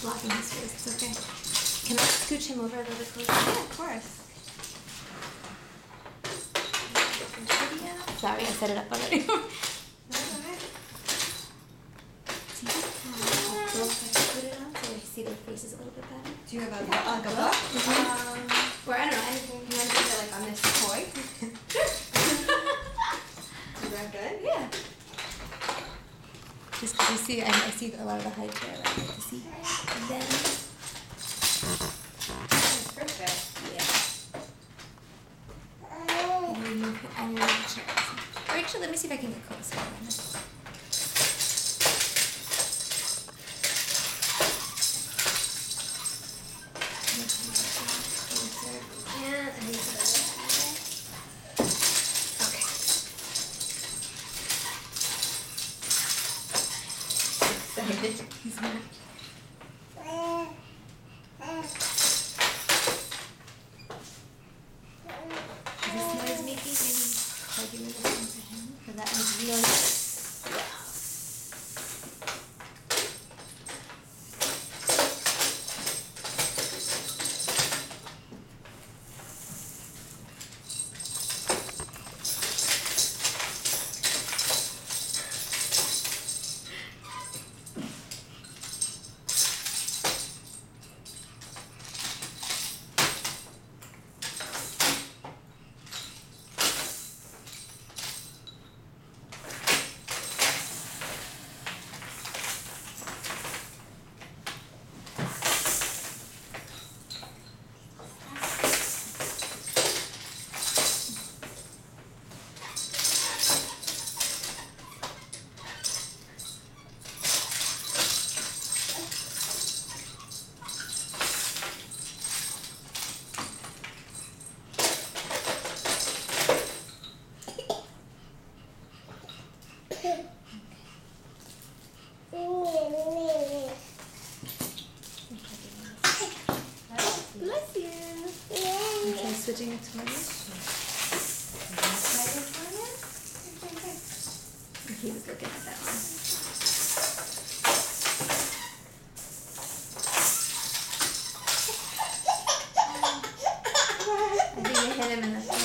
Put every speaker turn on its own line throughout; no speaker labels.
Blocking his face. It's okay. Can I scooch him over a little bit closer? Yeah, of course. Sorry, I set it up already. See this? How close I can put it on so I see their faces a little bit better.
Do you have a, like a book?
Um, or I don't know, anything you want to do like on this toy?
Is that good?
Yeah. Just because you see, I, I see a lot of the height there, I like to see. And then,
Perfect.
yeah. And then move it on your actually, let me see if I can get closer. Olha que It to my He was looking at that one. I think I hit him in the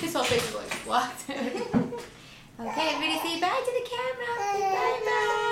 His whole face is like, what? okay, everybody say bye to the camera. Bye. bye.